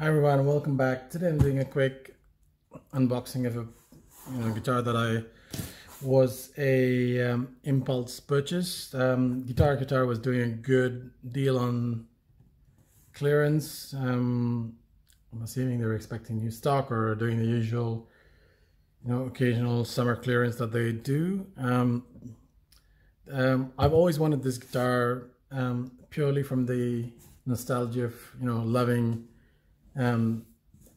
Hi everyone, welcome back. Today I'm doing a quick unboxing of a you know, guitar that I was a um, impulse purchase. Um, guitar Guitar was doing a good deal on clearance. Um, I'm assuming they were expecting new stock or doing the usual, you know, occasional summer clearance that they do. Um, um, I've always wanted this guitar um, purely from the nostalgia of you know loving um,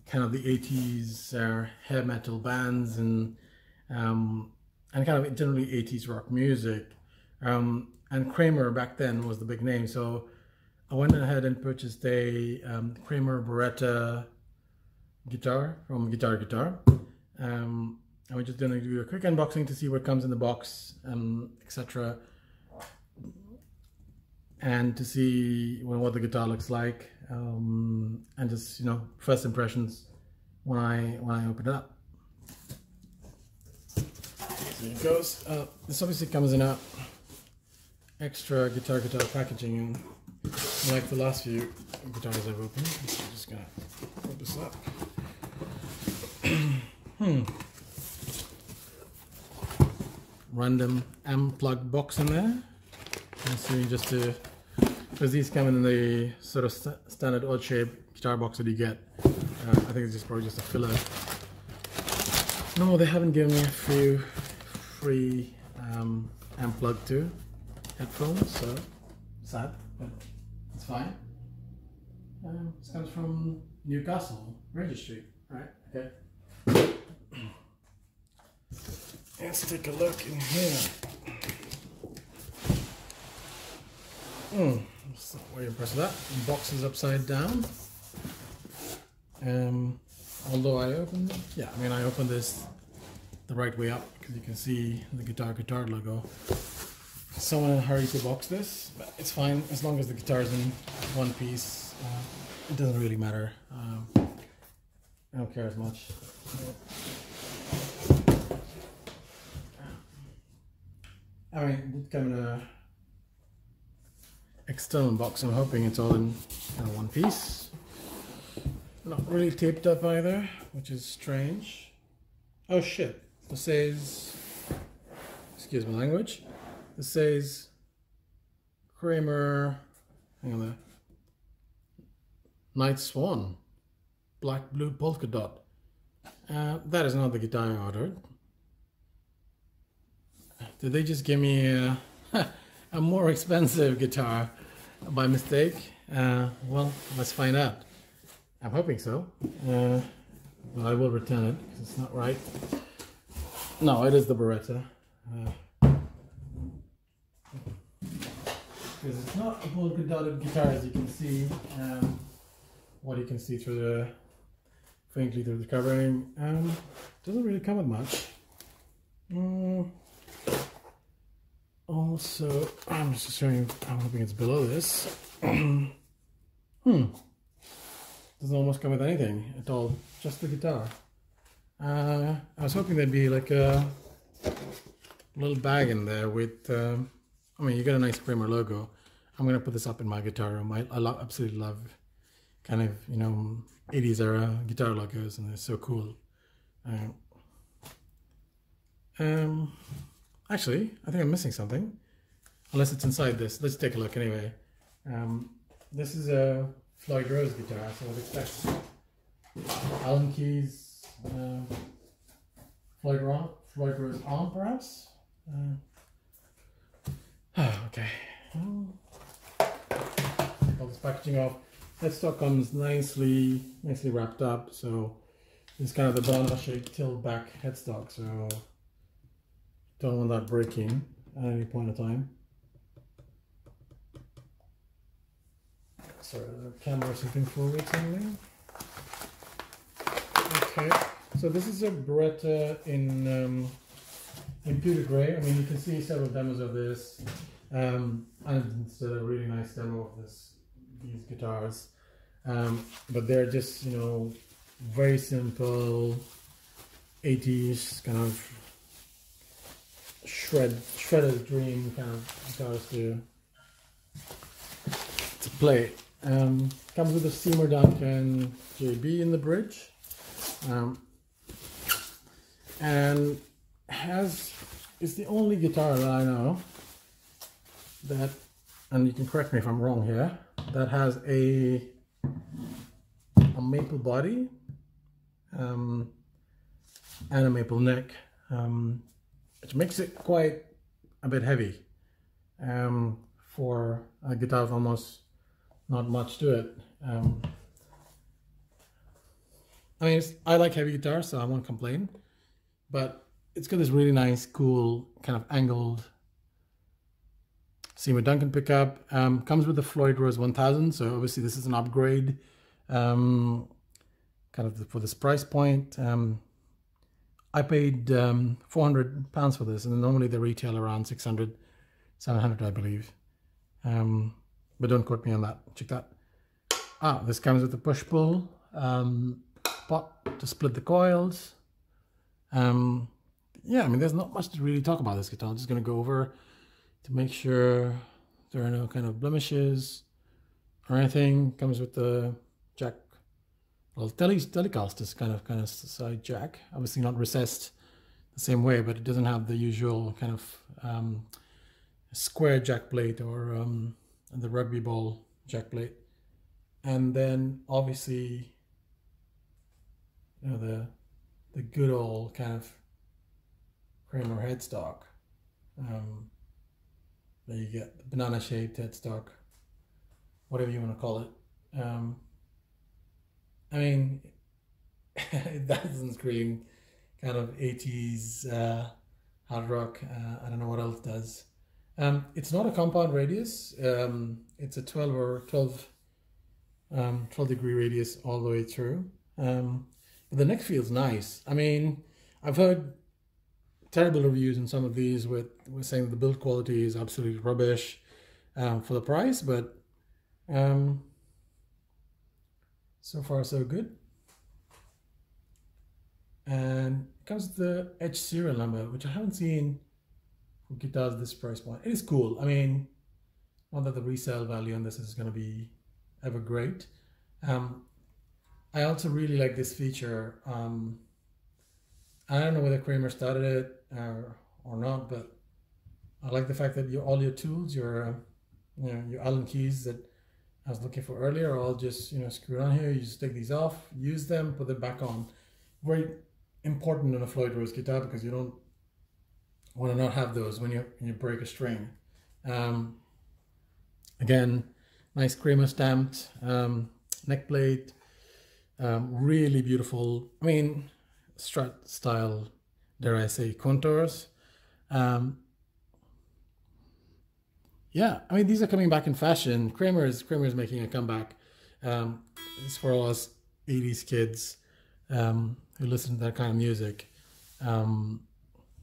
kind of the 80s uh, hair metal bands and um, and kind of generally 80s rock music. Um, and Kramer back then was the big name, so I went ahead and purchased a um, Kramer Baretta guitar from Guitar Guitar. Um, and we're just gonna do a quick unboxing to see what comes in the box, um, etc. And to see what the guitar looks like um, and just you know first impressions when I when I open it up. So it goes. Uh, this obviously comes in a extra guitar guitar packaging, and like the last few guitars I've opened. I'm just gonna open this up. hmm. Random plug box in there. I'm assuming just to because these come in the sort of st standard odd shape guitar box that you get. Uh, I think it's just probably just a filler. No, they haven't given me a few free um, plug 2 headphones, so sad, but it's fine. Um, this comes from Newcastle Registry, right? Okay. Let's take a look in here. It's not very impressed with that. Box is upside down. Um, although I opened it, yeah, I mean I opened this the right way up because you can see the guitar guitar logo. Someone in a hurry to box this, but it's fine as long as the guitar is in one piece. Uh, it doesn't really matter. Um, I don't care as much. I mean, it in a external box. I'm hoping it's all in, in one piece. Not really taped up either, which is strange. Oh shit. This says, excuse my language. This says Kramer, hang on there. Nightswan, black blue polka dot. Uh, that is not the guitar I ordered. Did they just give me a a more expensive guitar by mistake? Uh, well, let's find out. I'm hoping so. Uh, but I will return it because it's not right. No, it is the Baretta. Uh, because it's not a polka dotted guitar as you can see. Um, what you can see through the faintly through the covering. Um, doesn't really come with much. Mm. Also, I'm just showing I'm hoping it's below this. hmm. Doesn't almost come with anything at all, just the guitar. Uh, I was hoping there'd be like a little bag in there with, um, I mean, you get a nice Kramer logo. I'm going to put this up in my guitar room. I, I lo absolutely love kind of, you know, 80s era guitar logos and they're so cool. Uh, um, Actually, I think I'm missing something. Unless it's inside this. Let's take a look anyway. Um, this is a Floyd Rose guitar, so I'd expect Allen Keys, uh, Floyd, Ron, Floyd Rose on perhaps? Uh, okay. All this packaging off. Headstock comes nicely, nicely wrapped up. So it's kind of the banana shaped tilt back headstock. So don't want that breaking at any point in time. Sorry, the camera something for forward something. Okay, so this is a Baretta in um, in pewter gray. I mean, you can see several demos of this, um, and it's a really nice demo of this these guitars. Um, but they're just you know very simple 80s kind of shred shredder's dream kind of guitars to to play. Um, comes with a Seymour Duncan JB in the bridge. Um, and has is the only guitar that I know that, and you can correct me if I'm wrong here, that has a a maple body um, and a maple neck, um, which makes it quite a bit heavy um, for a guitar with almost not much to it. Um, I mean, I like heavy guitars, so I won't complain, but it's got this really nice, cool, kind of angled Seymour Duncan pickup. Um, comes with the Floyd Rose 1000, so obviously this is an upgrade, um, kind of for this price point. Um, I paid um, 400 pounds for this, and normally they retail around 600, 700, I believe. Um, but don't quote me on that. Check that. Ah, this comes with a push pull um, pot to split the coils. Um, yeah, I mean, there's not much to really talk about this guitar. I'm just going to go over to make sure there are no kind of blemishes or anything. Comes with the well, tele Telecaster's kind of kind of side jack. Obviously not recessed the same way, but it doesn't have the usual kind of um, square jack plate or um, the rugby ball jack plate. And then obviously, you know, the the good old kind of Kramer headstock. Um, there you get the banana shaped headstock, whatever you want to call it. Um, I mean, it doesn't scream kind of 80s uh, hard rock. Uh, I don't know what else does. Um, it's not a compound radius. Um, it's a 12 or 12, um, 12 degree radius all the way through. Um, but the neck feels nice. I mean, I've heard terrible reviews in some of these with, with saying the build quality is absolutely rubbish um, for the price, but um, so far so good. And comes the Edge serial number, which I haven't seen for guitars this price point. It is cool. I mean, not that the resale value on this is going to be ever great. Um, I also really like this feature. Um, I don't know whether Kramer started it or, or not, but I like the fact that you all your tools, your uh, you know your Allen keys that I was looking for earlier, I'll just you know screwed on here. You just take these off, use them, put them back on. Very important in a Floyd Rose guitar because you don't want to not have those when you when you break a string. Um, again, nice Kramer stamped um, neck plate, um, really beautiful. I mean, Strat style, dare I say, contours. Um, yeah, I mean these are coming back in fashion. Kramer is Kramer is making a comeback. Um, it's for all us '80s kids um, who listen to that kind of music, um,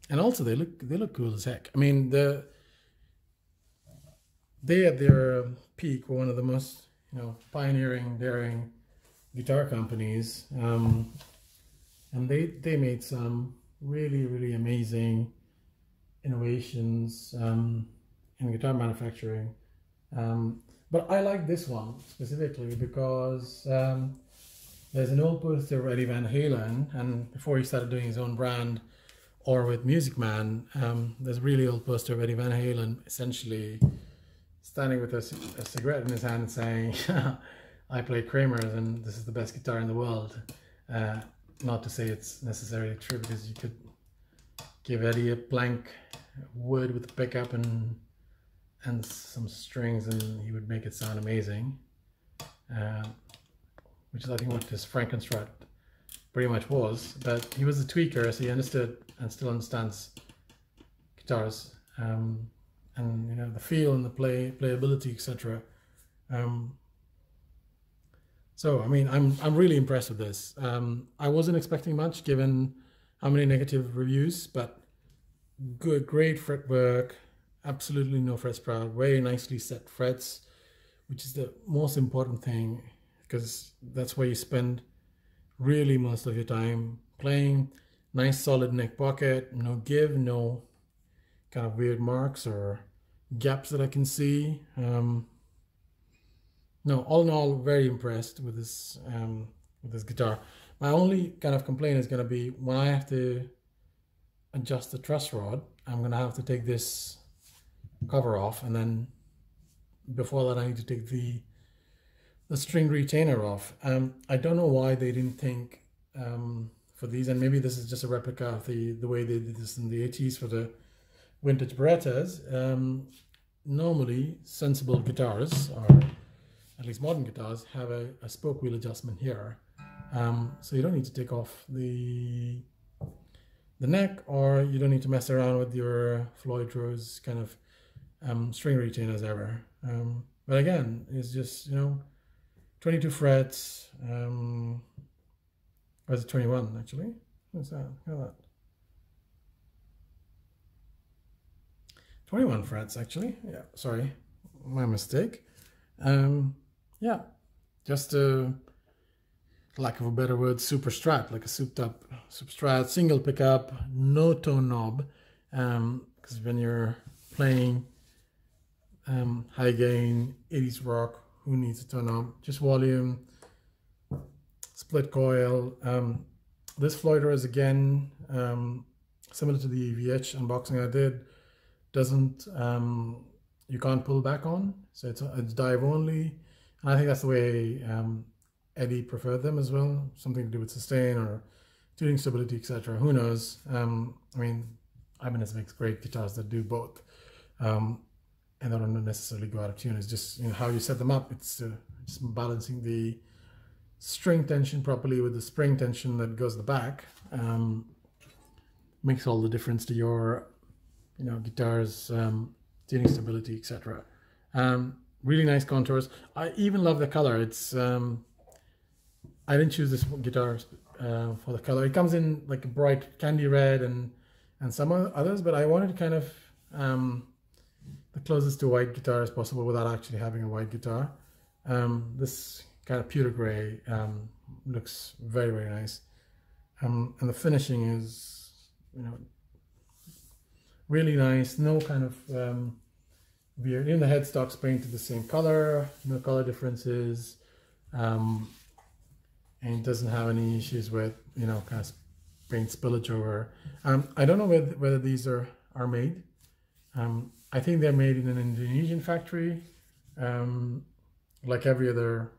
and also they look they look cool as heck. I mean the they at their peak were one of the most you know pioneering, daring guitar companies. Um, and they they made some really really amazing innovations um, in guitar manufacturing. Um, but I like this one specifically because um, there's an old poster of Eddie Van Halen, and before he started doing his own brand, or with Music Man, um, there's a really old poster of Eddie Van Halen essentially standing with a, a cigarette in his hand saying, I play Kramer's and this is the best guitar in the world. Uh, not to say it's necessarily true because you could give Eddie a blank wood with a pickup and and some strings and he would make it sound amazing. Uh, which is I think what this Frankenstrat pretty much was. But he was a tweaker, so he understood and still understands guitars um, and you know the feel and the play playability, etc. Um, so, I mean, I'm I'm really impressed with this. Um, I wasn't expecting much given how many negative reviews, but good, great fretwork, absolutely no frets proud, very nicely set frets, which is the most important thing because that's where you spend really most of your time playing. Nice solid neck pocket, no give, no kind of weird marks or gaps that I can see. Um, no, all in all, very impressed with this um, with this guitar. My only kind of complaint is going to be when I have to adjust the truss rod, I'm going to have to take this cover off, and then before that, I need to take the the string retainer off. Um, I don't know why they didn't think um, for these, and maybe this is just a replica of the the way they did this in the 80s for the vintage Barettas. Um, normally, sensible guitars, or at least modern guitars, have a, a spoke wheel adjustment here. Um, so you don't need to take off the the neck, or you don't need to mess around with your Floyd Rose kind of um, string retainers ever. Um, but again, it's just you know, 22 frets. Um, or is it 21 actually? What's that? Look at that. 21 frets actually. Yeah, sorry, my mistake. Um, yeah, just a lack of a better word, super strat, like a souped up super strat, single pickup, no tone knob. Because um, when you're playing um, high gain, 80s rock, who needs a tone knob? Just volume, split coil. Um, this floater is again um, similar to the VH unboxing I did doesn't um, you can't pull back on. So it's, it's dive only. And I think that's the way um, Eddie preferred them as well. Something to do with sustain or tuning stability etc who knows? Um, I mean Ibanez makes great guitars that do both. Um, and they don't necessarily go out of tune it's just you know how you set them up it's uh, just balancing the string tension properly with the spring tension that goes the back um, makes all the difference to your you know, guitars, um, tuning stability, etc. Um, really nice contours. I even love the color. It's um, I didn't choose this guitar uh, for the color. It comes in like a bright candy red and and some others, but I wanted to kind of um, the closest to white guitar as possible without actually having a white guitar. Um, this kind of pewter gray um, looks very very nice, um, and the finishing is you know really nice. No kind of um, weird. Even the headstock's painted the same color. No color differences. Um, and it doesn't have any issues with, you know, kind of paint spillage over. Um, I don't know whether, whether these are, are made. Um, I think they're made in an Indonesian factory. Um, like every other,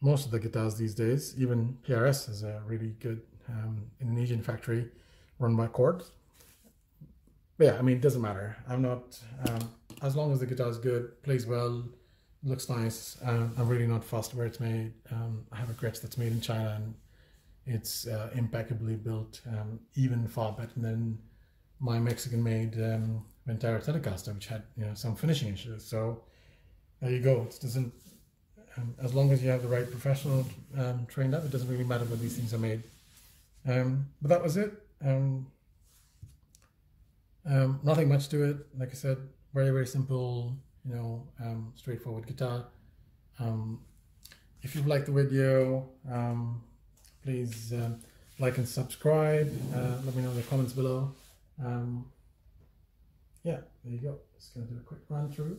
most of the guitars these days, even PRS is a really good um, Indonesian factory run by Cort but yeah, I mean, it doesn't matter. I'm not, um, as long as the guitar is good, plays well, looks nice, um, I'm really not fussed where it's made. Um, I have a Gretsch that's made in China and it's uh, impeccably built, um, even far better than my Mexican made Ventara Telecaster, which had you know some finishing issues. So there you go. It doesn't, um, as long as you have the right professional um, trained up, it doesn't really matter where these things are made. Um, but that was it. Um, um, nothing much to it. Like I said, very, very simple, you know, um, straightforward guitar. If you've liked the video, please uh, like and subscribe. Uh, let me know in the comments below. Um, yeah, there you go. Just going to do a quick run through.